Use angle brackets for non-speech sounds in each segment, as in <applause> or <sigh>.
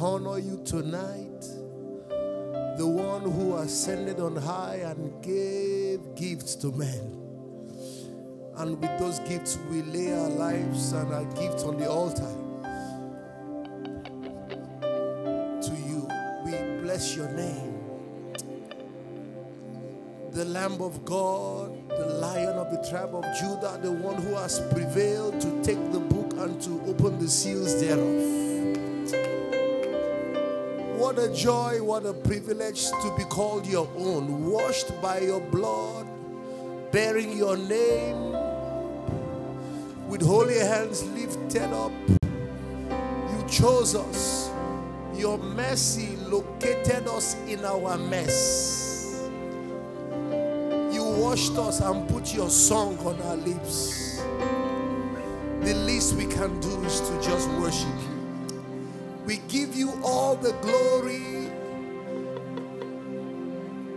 honor you tonight, the one who ascended on high and gave gifts to men. And with those gifts, we lay our lives and our gifts on the altar. To you, we bless your name. The Lamb of God, the Lion of the tribe of Judah, the one who has prevailed to take the book and to open the seals thereof. What a joy, what a privilege to be called your own, washed by your blood, bearing your name, with holy hands lifted up. You chose us. Your mercy located us in our mess. You washed us and put your song on our lips. The least we can do is to just worship you. We give you all the glory.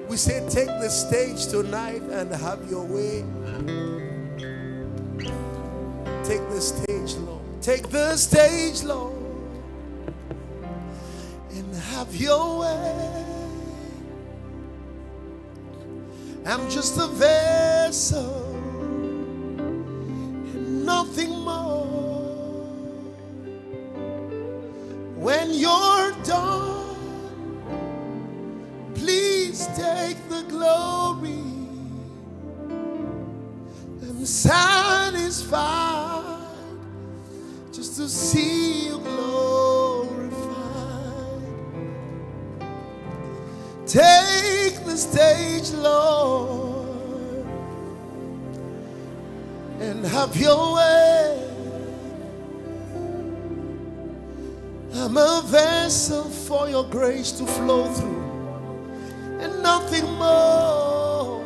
We say, take the stage tonight and have your way. Take the stage, Lord. Take the stage, Lord. And have your way. I'm just a vessel and nothing When you're done, please take the glory. I'm satisfied just to see you glorified. Take the stage, Lord, and have your way. I'm a vessel for your grace to flow through, and nothing more.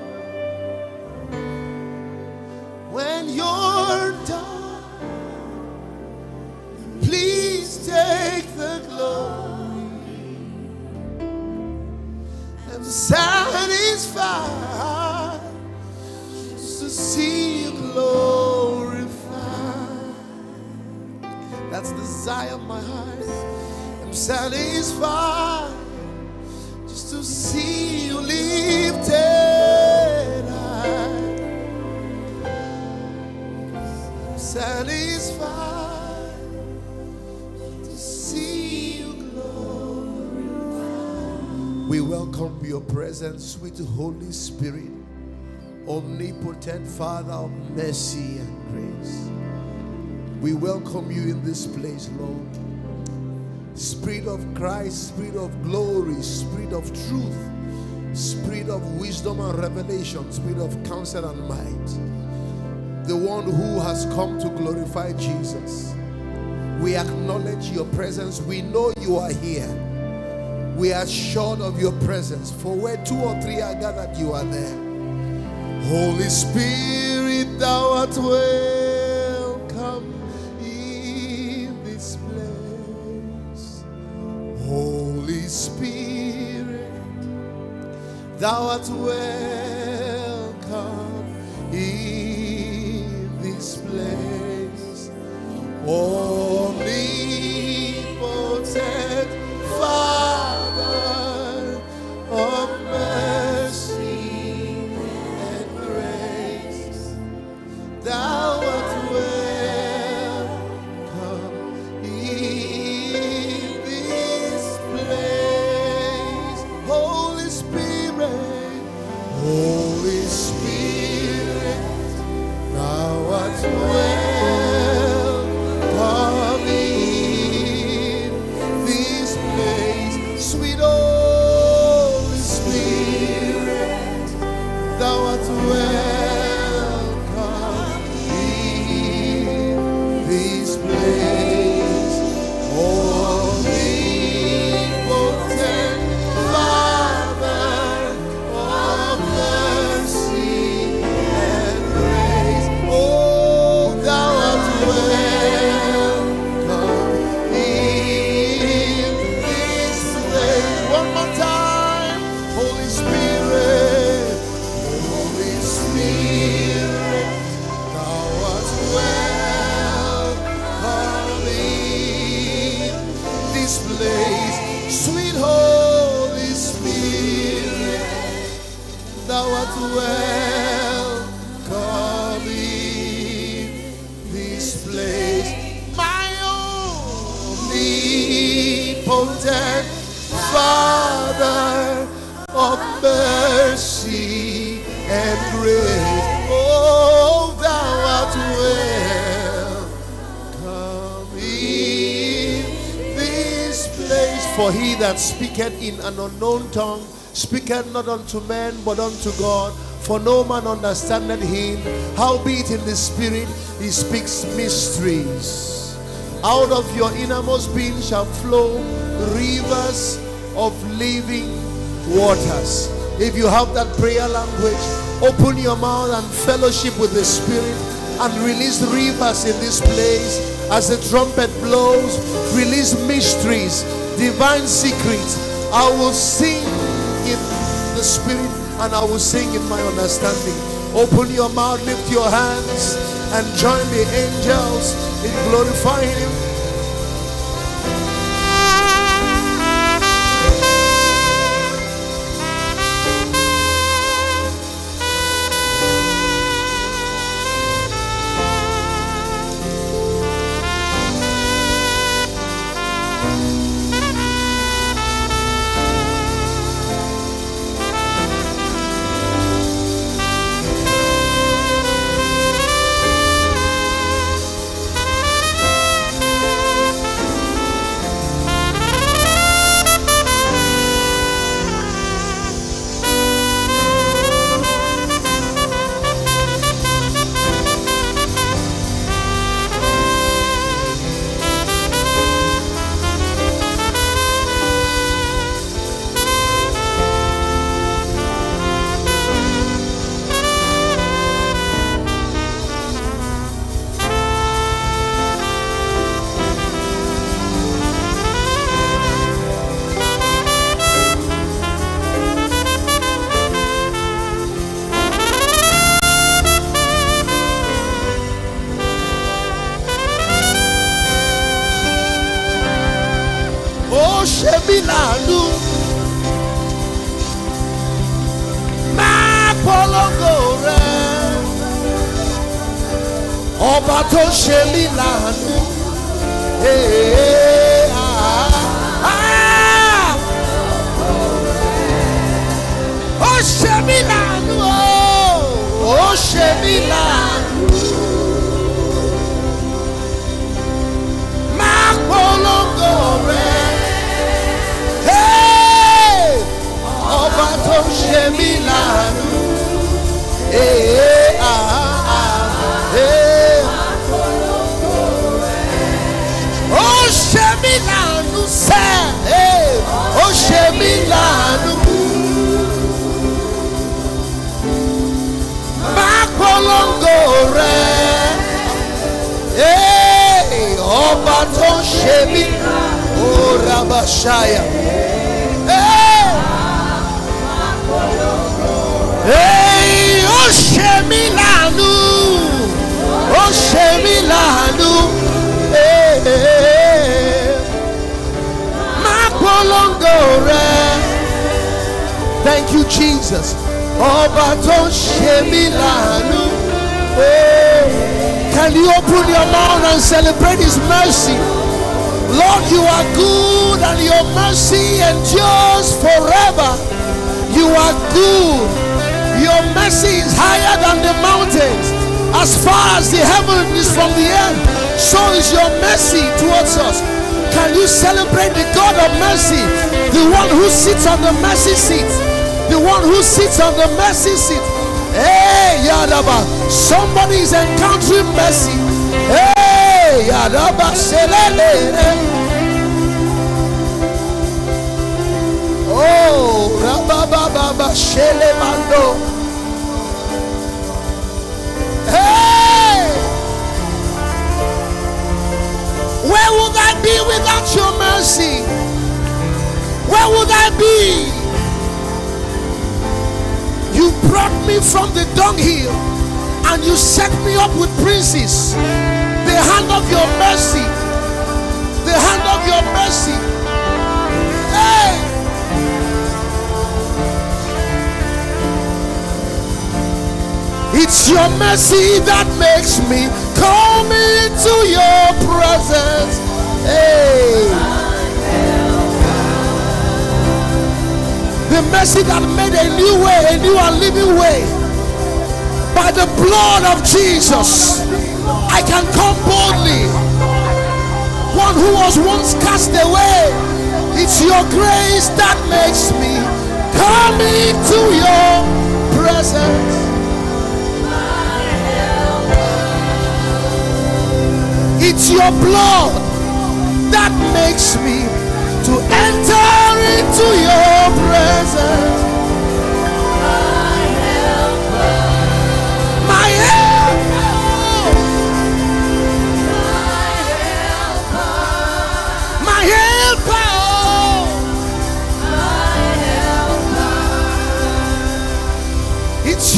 When you're done, please take the glory. I'm satisfied to see you glorified. That's the desire of my heart. I'm satisfied just to see you lifted high. Satisfied to see you glorified. We welcome your presence, sweet Holy Spirit, omnipotent Father of mercy and grace. We welcome you in this place, Lord. Spirit of Christ, Spirit of glory, Spirit of truth, Spirit of wisdom and revelation, Spirit of counsel and might. The one who has come to glorify Jesus. We acknowledge your presence. We know you are here. We are sure of your presence. For where two or three are gathered, you are there. Holy Spirit, thou art welcome thou art welcome omnipotent Father of mercy and grace. Oh, thou art welcome in this place. For he that speaketh in an unknown tongue speaketh not unto men but unto God. For no man understandeth him. Howbeit in the spirit he speaks mysteries. Out of your innermost being shall flow rivers of living waters. If you have that prayer language, open your mouth and fellowship with the Spirit and release rivers in this place as the trumpet blows. Release mysteries, divine secrets. I will sing in the Spirit and I will sing in my understanding. Open your mouth, lift your hands, and join the angels in glorifying Him. Mí. Ó oh, rabashaya. Hey! Mí láàánú, ó ṣe mí láàánú. Hey, oh, oh, máa polongo. Thank you, Jesus. Ọba tó ṣe mí láàánú. Can you open your mouth and celebrate His mercy? Lord, you are good and your mercy endures forever. You are good. Your mercy is higher than the mountains. As far as the heaven is from the earth, so is your mercy towards us. Can you celebrate the God of mercy? The one who sits on the mercy seat. The one who sits on the mercy seat. Hey, Yadaba. Somebody is encountering mercy. Hey, Yadaba. Selele. Oh, Rabababa Shele Mando. Hey! Where would I be without your mercy? Where would I be? You brought me from the dunghill and you set me up with princes hand of your mercy. The hand of your mercy. Hey! It's your mercy that makes me come into your presence. Hey! The mercy that made a new way, a new and living way by the blood of Jesus. I can come boldly. One who was once cast away. It's your grace that makes me come into your presence. It's your blood that makes me to enter into your presence.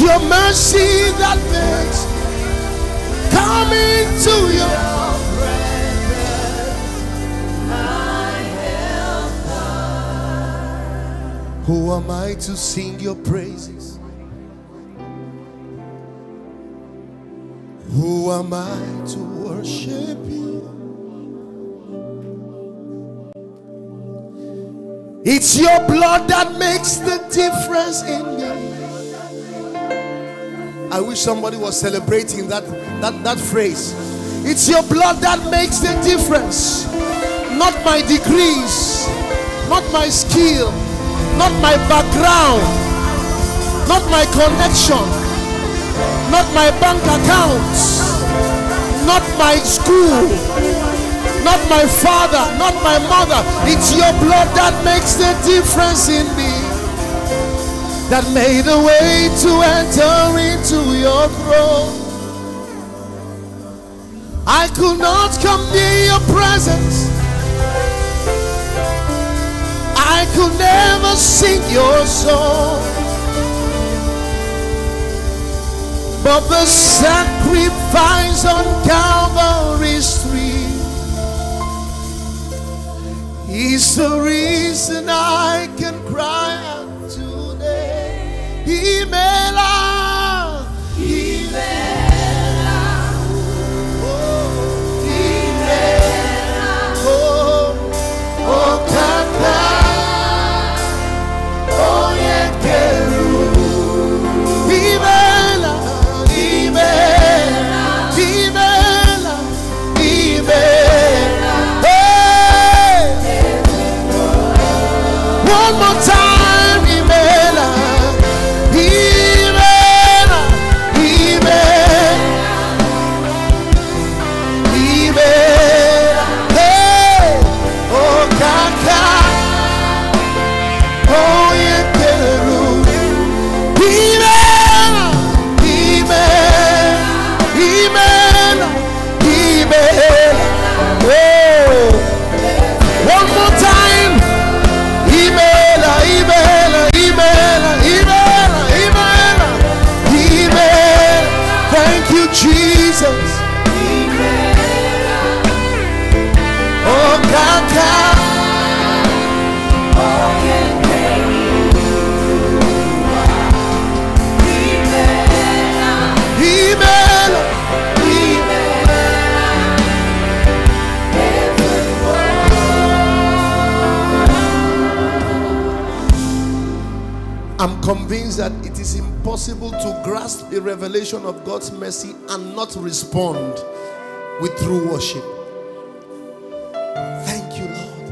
Your mercy that makes me come into your Who am I to sing your praises? Who am I to worship you? It's your blood that makes the difference in me. I wish somebody was celebrating that, that, that phrase. It's your blood that makes the difference, not my degrees, not my skill, not my background, not my connection, not my bank accounts, not my school, not my father, not my mother. It's your blood that makes the difference in me. That made a way to enter into your throne. I could not come near your presence. I could never sing your song. But the sacrifice on Calvary's tree is the reason I can cry Imela, That it is impossible to grasp a revelation of God's mercy and not respond with true worship. Thank you, Lord.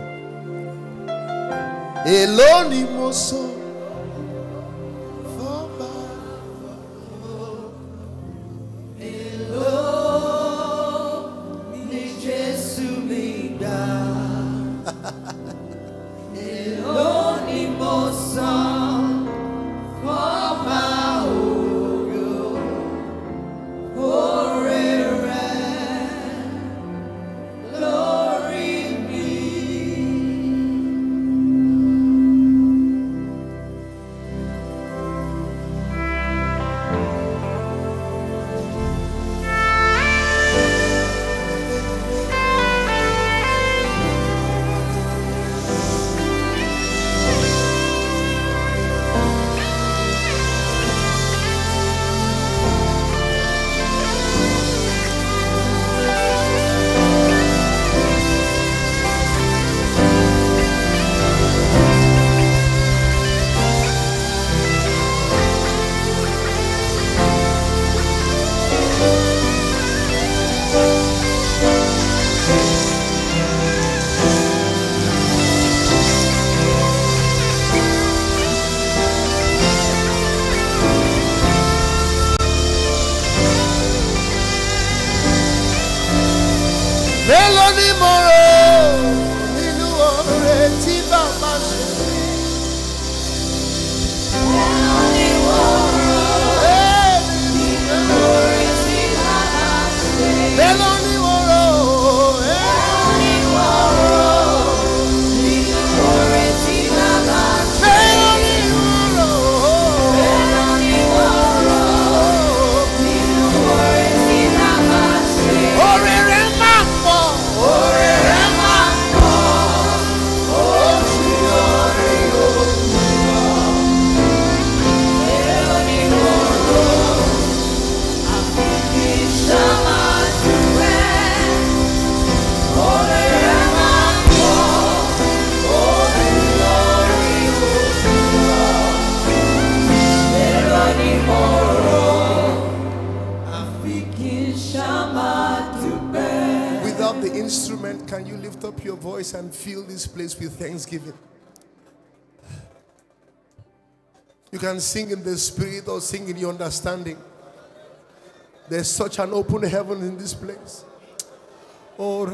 Eloni with thanksgiving. You can sing in the spirit or sing in your understanding. There's such an open heaven in this place. Oh,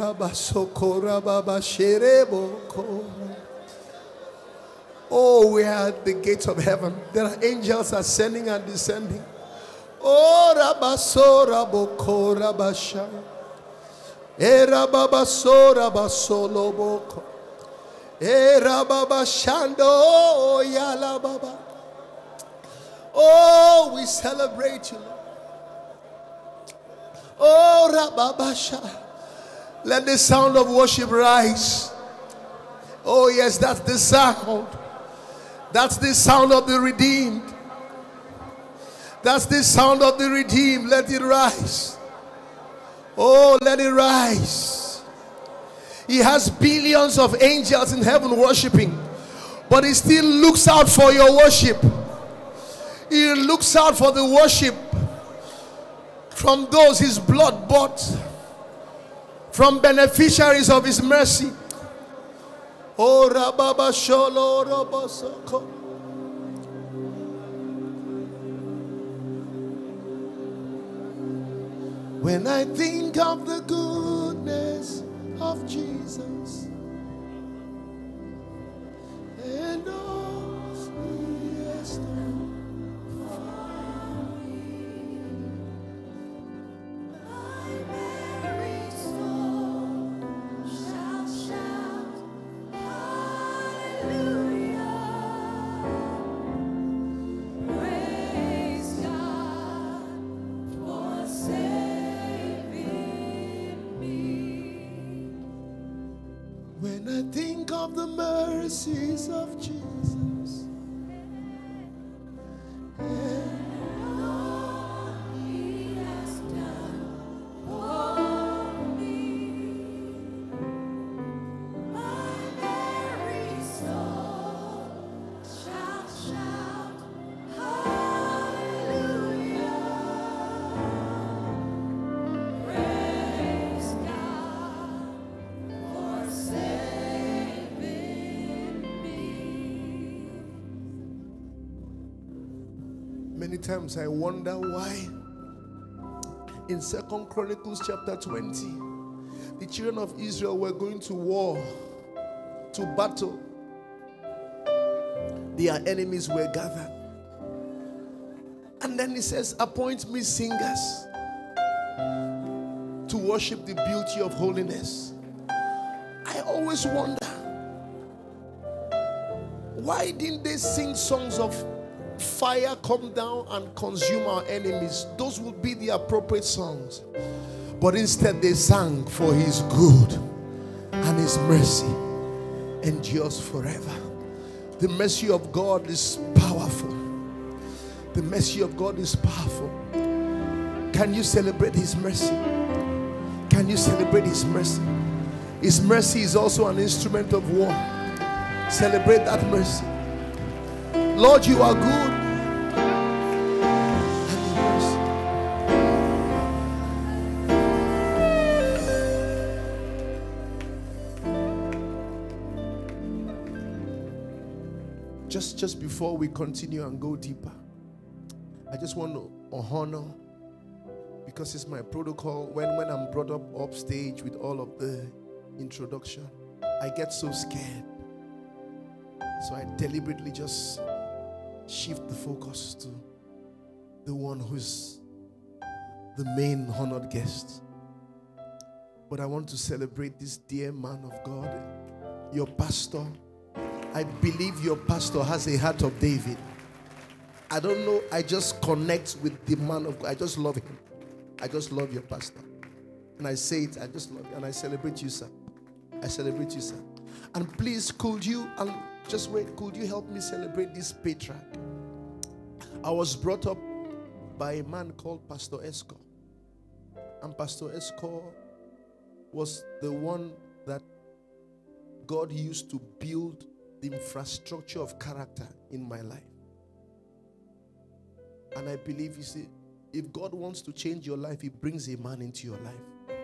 Oh, we are at the gates of heaven. There are angels ascending and descending. Oh, Rabasora Boko Rabasha. Era Babasora Basolo Boko. Era Baba Shando Yala Baba. Oh, we celebrate you. Oh, Rababasha. Let the sound of worship rise. Oh, yes, that's the sound. That's the sound of the redeemed. That's the sound of the redeemed. Let it rise. Oh, let it rise. He has billions of angels in heaven worshiping, but He still looks out for your worship. He looks out for the worship from those His blood bought, from beneficiaries of His mercy. Oh, Rababa Sholo Rabasoko. When I think of the goodness of Jesus. Times I wonder why in Second Chronicles chapter 20 the children of Israel were going to war to battle. Their enemies were gathered. And then he says appoint me singers to worship the beauty of holiness. I always wonder why didn't they sing songs of fire come down and consume our enemies? Those would be the appropriate songs. But instead, they sang for his good and his mercy endures forever. The mercy of God is powerful. The mercy of God is powerful. Can you celebrate his mercy? Can you celebrate his mercy? His mercy is also an instrument of war. Celebrate that mercy. Lord, you are good. Just, before we continue and go deeper, I just want to honor because it's my protocol when, when I'm brought up upstage with all of the introduction, I get so scared. So I deliberately just shift the focus to the one who's the main honored guest. But I want to celebrate this dear man of God, your pastor. I believe your pastor has a heart of David. I don't know, I just connect with the man of God. I just love him. I just love your pastor. And I say it, I just love you. And I celebrate you, sir. I celebrate you, sir. And please, could you, and just wait, could you help me celebrate this patriarch? I was brought up by a man called Pastor Esco. And Pastor Esco was the one that God used to build the infrastructure of character in my life. And I believe, you see, if God wants to change your life, He brings a man into your life.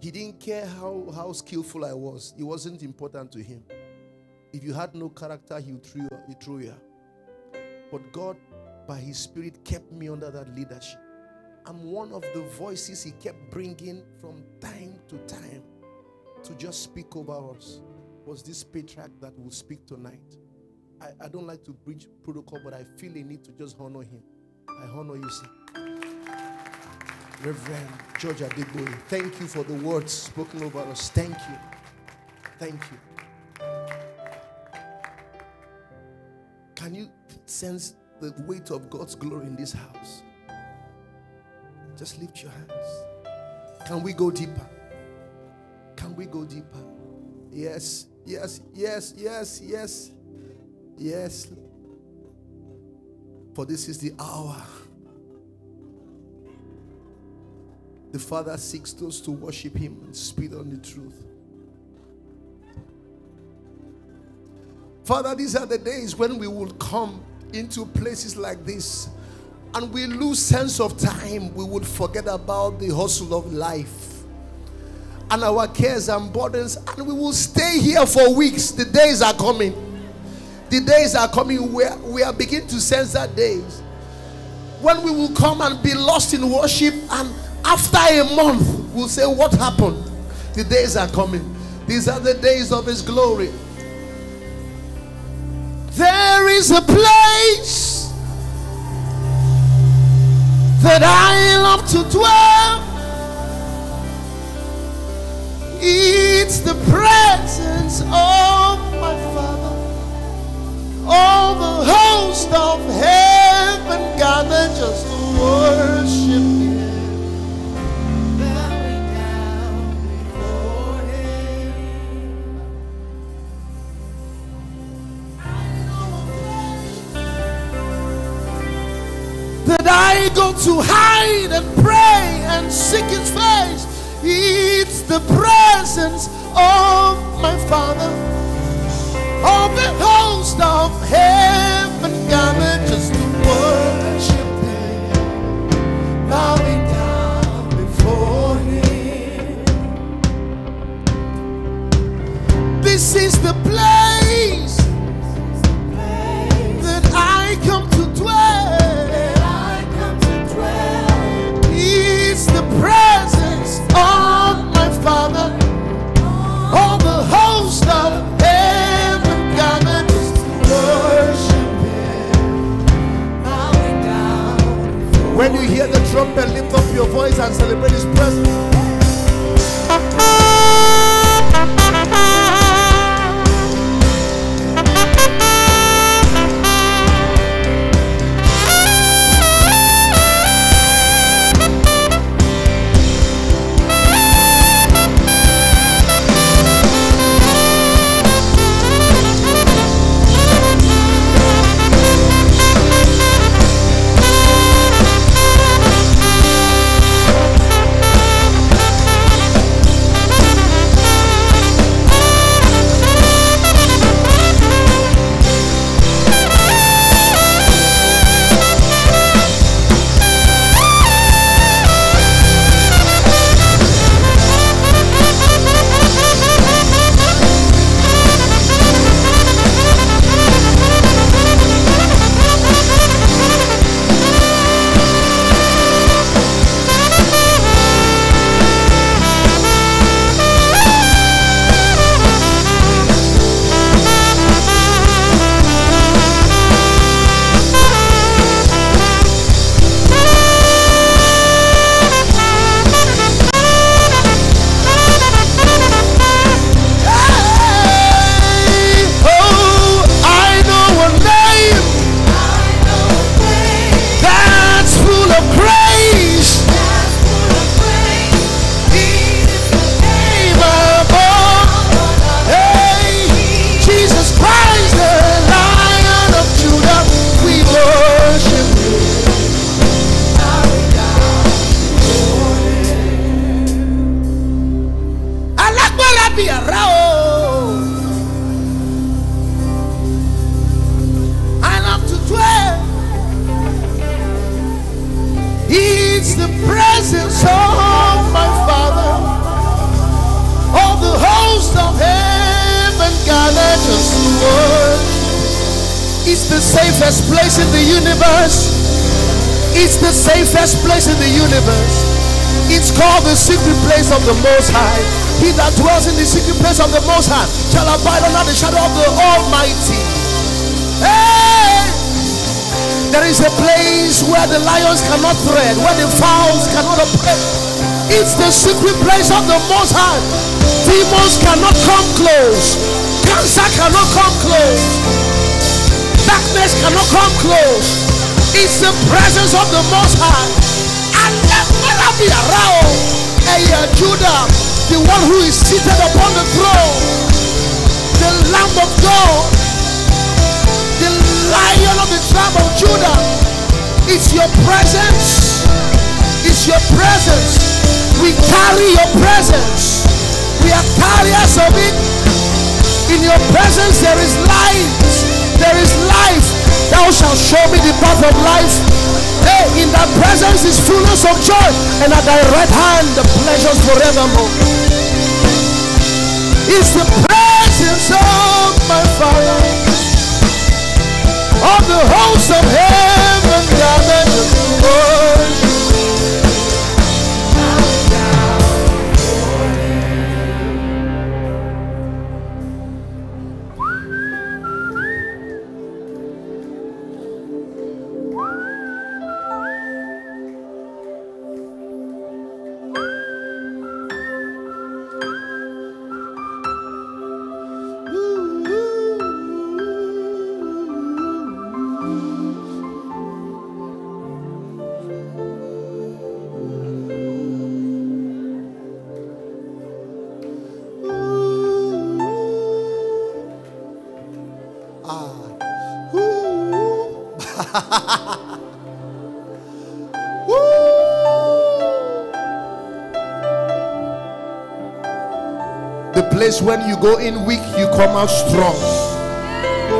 He didn't care how, how skillful I was, it wasn't important to Him. If you had no character, He threw you, he threw you. But God, by His Spirit, kept me under that leadership. I'm one of the voices He kept bringing from time to time to just speak over us. Was this patriarch that will speak tonight? I, I don't like to breach protocol, but I feel a need to just honor him. I honor you, sir. Reverend George Adegboye, thank you for the words spoken over us. Thank you. Thank you. Can you sense the weight of God's glory in this house? Just lift your hands. Can we go deeper? Can we go deeper? Yes, yes, yes, yes, yes, yes. For this is the hour. The Father seeks those to worship Him and speak on the truth. Father, these are the days when we will come into places like this and we lose sense of time. We would forget about the hustle of life and our cares and burdens, and we will stay here for weeks. The days are coming. The days are coming where we are beginning to sense that days when we will come and be lost in worship, and after a month, we'll say, What happened? The days are coming. These are the days of His glory. There is a place that I love to dwell. It's the presence of my Father. All the host of heaven gathered just to worship Him. Bowing down before Him. that I go to hide and pray and seek His face. It's the presence of my Father, of the host of heaven gathered just to worship Him, bowing down before Him. This is the place You hear the trumpet, lift up your voice and celebrate His presence. It's the safest place in the universe. It's the safest place in the universe. It's called the secret place of the Most High. He that dwells in the secret place of the Most High shall abide under the shadow of the Almighty. Hey! There is a place where the lions cannot tread, where the fowls cannot operate. It's the secret place of the Most High. Demons cannot come close. Cancer cannot come close. Darkness cannot come close. It's the presence of the Most High. And around. Hey, Judah, the one who is seated upon the throne, the Lamb of God, the Lion of the tribe of Judah. It's your presence. It's your presence. We carry your presence. We are carriers of it. In your presence there is light. There is life. Thou shalt show me the path of life. Hey, in thy presence is fullness of joy, and at thy right hand the pleasures forevermore. It's the presence of my Father, of the host of heaven gathered to place when you go in weak, you come out strong.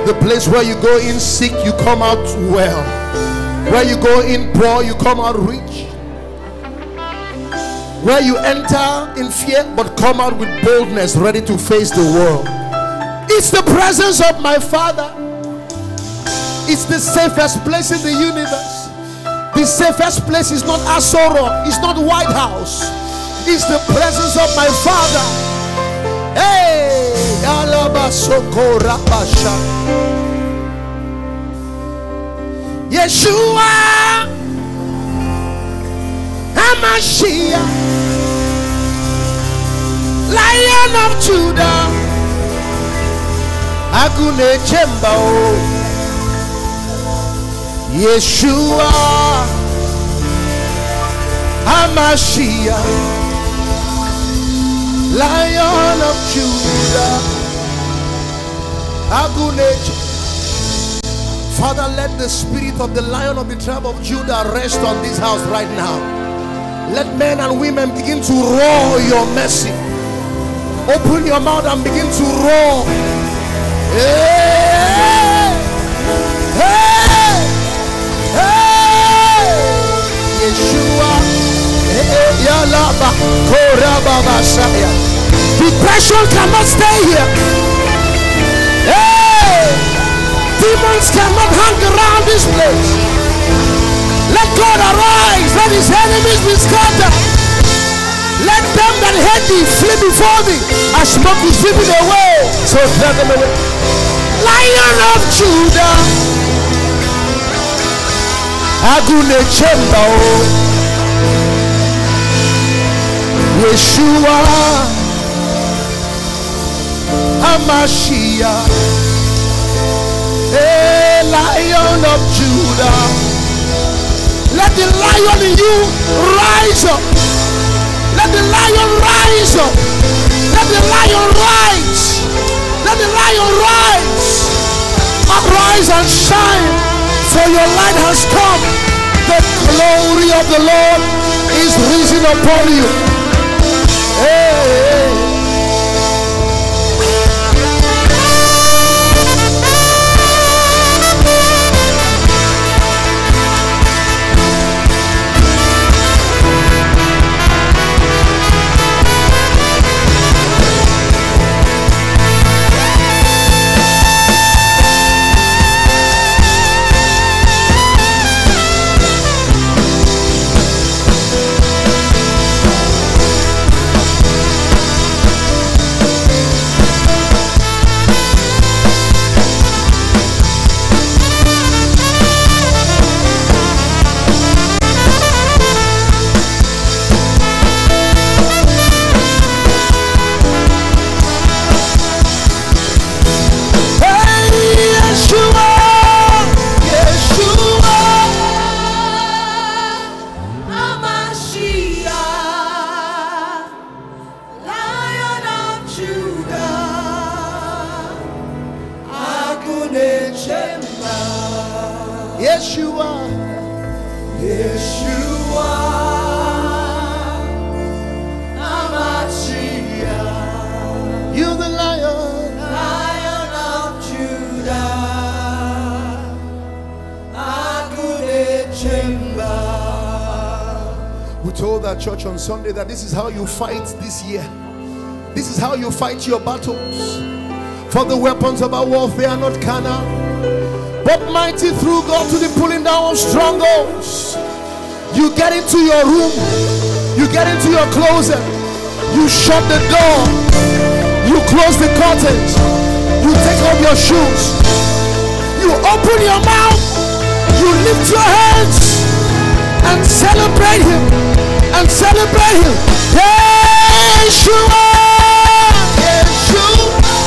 The place where you go in sick, you come out well. Where you go in poor, you come out rich. Where you enter in fear, but come out with boldness, ready to face the world. It's the presence of my Father. It's the safest place in the universe. The safest place is not Aso Rock, it's not White House. It's the presence of my Father. Hey, Alabasokora Basha. Yeshua Hamashiach, Lion of Judah, Agune Chembao, Yeshua Hamashiach. Lion of Judah, Agunech. Father, let the spirit of the Lion of the tribe of Judah rest on this house right now. Let men and women begin to roar your mercy. Open your mouth and begin to roar. Hey! Hey! Hey! Yeshua. Yalaba, Koraba, Messiah. Depression cannot stay here. Hey! Demons cannot hang around this place. Let God arise. Let his enemies be scattered. Let them that hate thee flee before thee. As smoke is sweeping away. So drive them away. Lion of Judah. Agune Chemba. Yeshua Hamashiach, a lion of Judah. Let the lion in you rise up. Let the lion rise up. Let the lion rise. Let the lion rise. Arise and shine, for your light has come. The glory of the Lord is risen upon you. Hey, hey. Yes, you are. Yes, you are. Amachia. You're the lion. Lion of Judah. Agune Chemba. We told that church on Sunday that this is how you fight this year. This is how you fight your battles. For the weapons of our warfare are not carnal, but mighty through God to the pulling down of strongholds. You get into your room, you get into your closet, you shut the door, you close the curtains, you take off your shoes, you open your mouth, you lift your hands and celebrate him and celebrate him. Yeshua, Yeshua.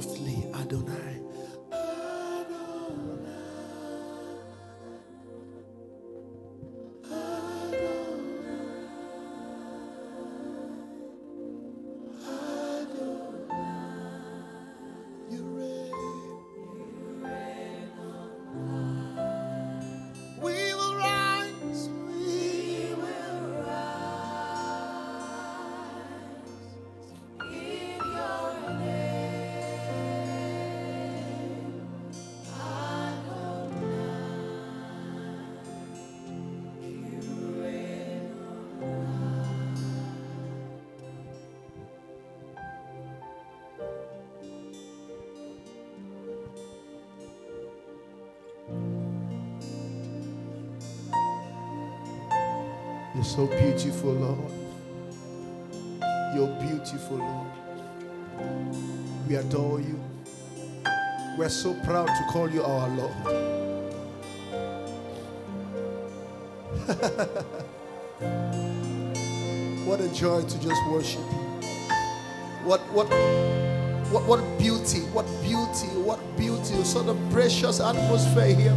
Softly, Adonai. You're so beautiful, Lord. You're beautiful, Lord. We adore you. We're so proud to call you our Lord. <laughs> what a joy to just worship you. What what what what beauty, what beauty, what beauty, sort of precious atmosphere here.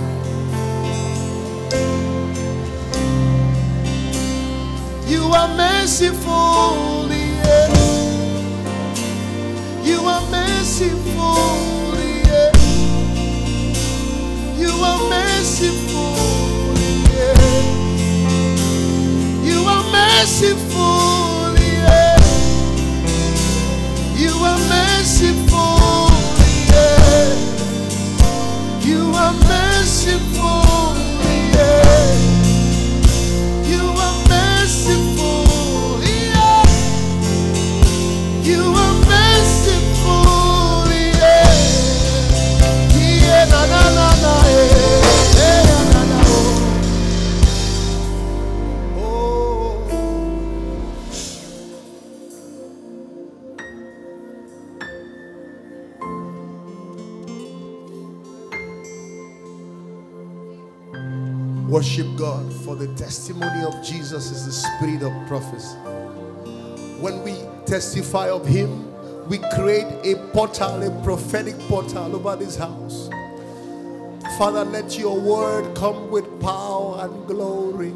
Jesus is the spirit of prophecy. When we testify of Him, we create a portal, a prophetic portal over this house. Father, let your word come with power and glory.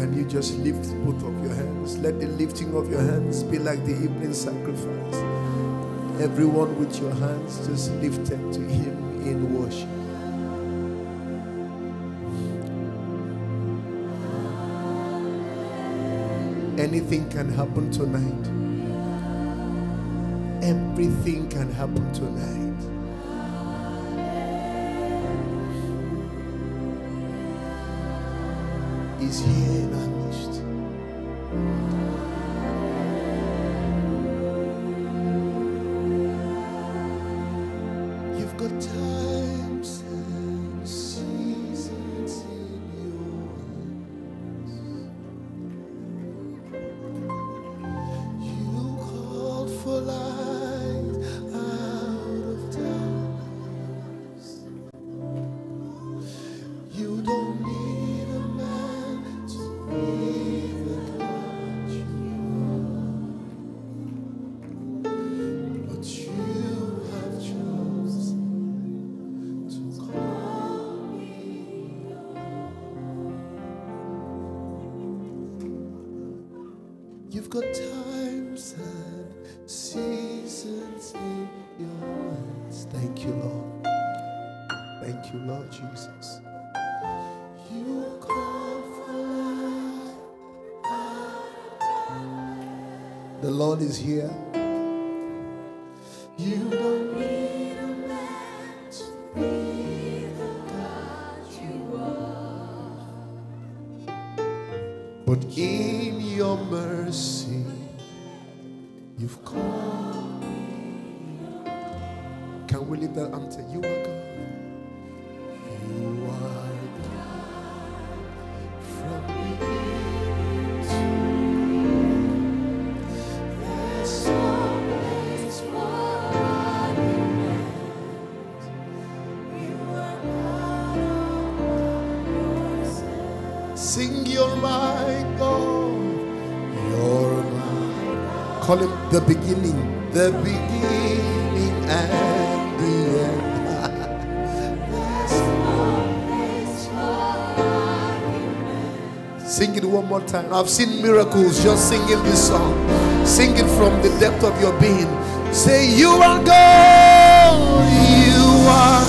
Can you just lift both of your hands? Let the lifting of your hands be like the evening sacrifice. Everyone with your hands just lifted to Him in worship. Anything can happen tonight. Everything can happen tonight. Is here times seasons in your. Thank you, Lord. Thank you, Lord Jesus. You call for. The Lord is here. Sing it one more time. I've seen miracles just singing this song. Sing it from the depth of your being. Say, You are God. You are.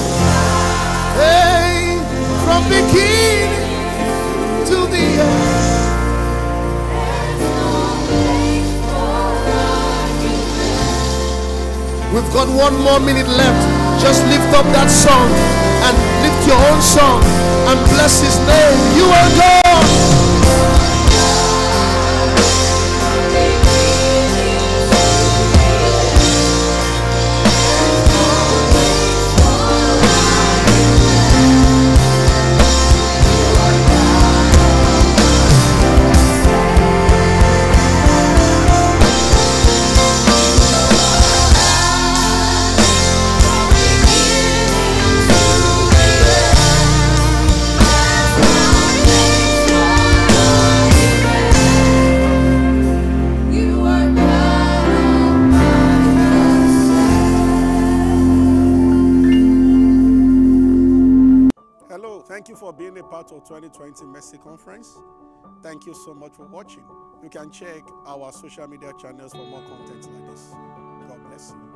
Hey, from beginning to the end. We've got one more minute left. Just lift up that song and lift your own song and bless his name. You are God. Part of 2020 Mercy Conference. Thank you so much for watching. You can check our social media channels for more content like this. God bless you.